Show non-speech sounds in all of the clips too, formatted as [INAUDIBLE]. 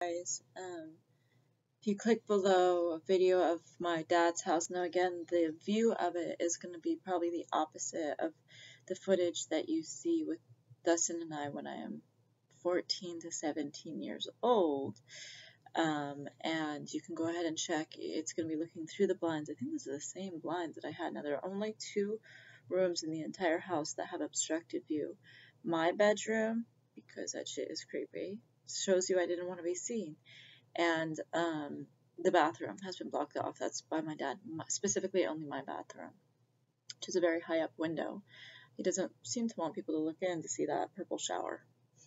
guys. Um, if you click below a video of my dad's house, now again, the view of it is going to be probably the opposite of the footage that you see with Dustin and I when I am 14 to 17 years old. Um, and you can go ahead and check. It's going to be looking through the blinds. I think these are the same blinds that I had. Now, there are only two rooms in the entire house that have obstructed view. My bedroom, because that shit is creepy, shows you I didn't want to be seen. And um, the bathroom has been blocked off. That's by my dad, specifically only my bathroom, which is a very high up window. He doesn't seem to want people to look in to see that purple shower.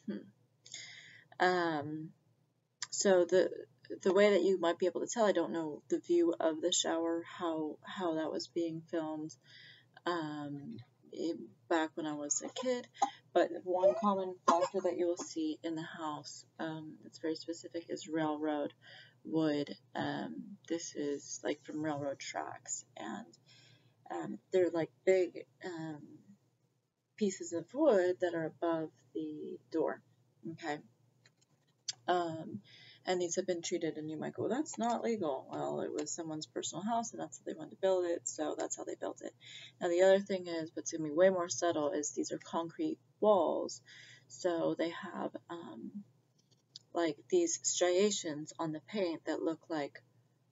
Hmm. Um, so the the way that you might be able to tell, I don't know the view of the shower, how how that was being filmed um, back when I was a kid, but one common factor that you will see in the house um, that's very specific is railroad wood. Um, this is like from railroad tracks, and um, they're like big um, pieces of wood that are above the door. Okay. And these have been treated and you might go that's not legal. Well it was someone's personal house and that's how they wanted to build it so that's how they built it. Now the other thing is what's going to be way more subtle is these are concrete walls so they have um, like these striations on the paint that look like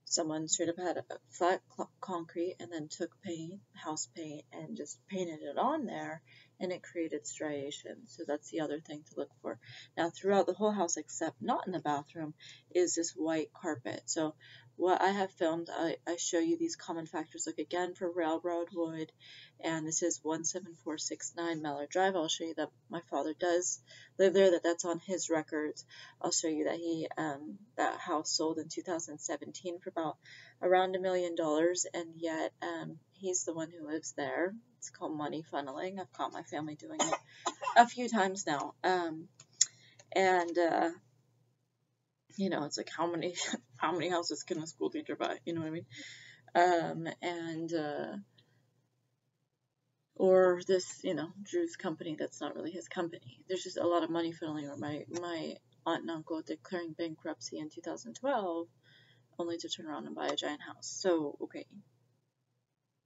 someone sort of had a flat concrete and then took paint, [LAUGHS] house paint, and just painted it on there and it created striations. So that's the other thing to look for. Now throughout the whole house except not in the bathroom is this white carpet. So what I have filmed, I, I show you these common factors. Look again for railroad wood, and this is 17469 Mallard Drive. I'll show you that my father does live there, that that's on his records. I'll show you that he um, that house sold in 2017 for about around a million dollars, and yet um, he's the one who lives there. It's called money funneling. I've caught my family doing it a few times now. Um, and uh, you know, it's like how many [LAUGHS] how many houses can a school teacher buy? You know what I mean? Um, and uh, or this, you know, Drew's company that's not really his company. There's just a lot of money funneling. Or my my aunt and uncle declaring bankruptcy in 2012, only to turn around and buy a giant house. So okay.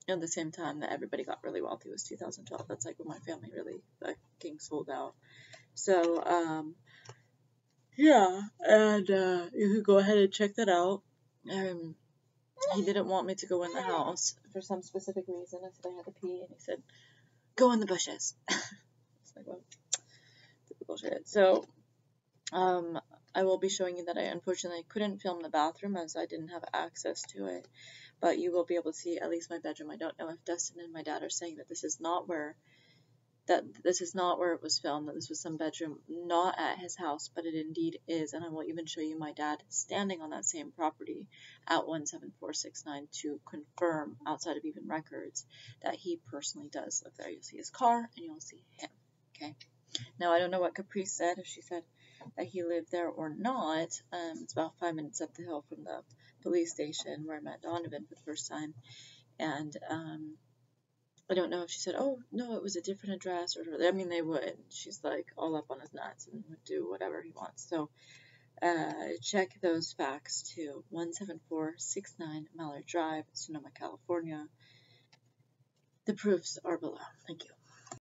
At the same time that everybody got really wealthy was 2012. That's like when my family really fucking sold out. So um, yeah, and uh, you could go ahead and check that out. Um, he didn't want me to go in the house for some specific reason. I said I had to pee, and he said, "Go in the bushes." [LAUGHS] it's like, well, typical shit. So, um, I will be showing you that I unfortunately couldn't film the bathroom as I didn't have access to it, but you will be able to see at least my bedroom. I don't know if Dustin and my dad are saying that this is not where that this is not where it was filmed, that this was some bedroom not at his house, but it indeed is. And I will even show you my dad standing on that same property at 17469 to confirm, outside of even records, that he personally does live there. You'll see his car and you'll see him. Okay. Now, I don't know what Caprice said, if she said that he lived there or not. Um, it's about five minutes up the hill from the police station where I met Donovan for the first time. And um, I don't know if she said, oh, no, it was a different address, or I mean, they would. She's like all up on his nuts and would do whatever he wants. So uh, check those facts to 17469 Mallard Drive, Sonoma, California. The proofs are below. Thank you.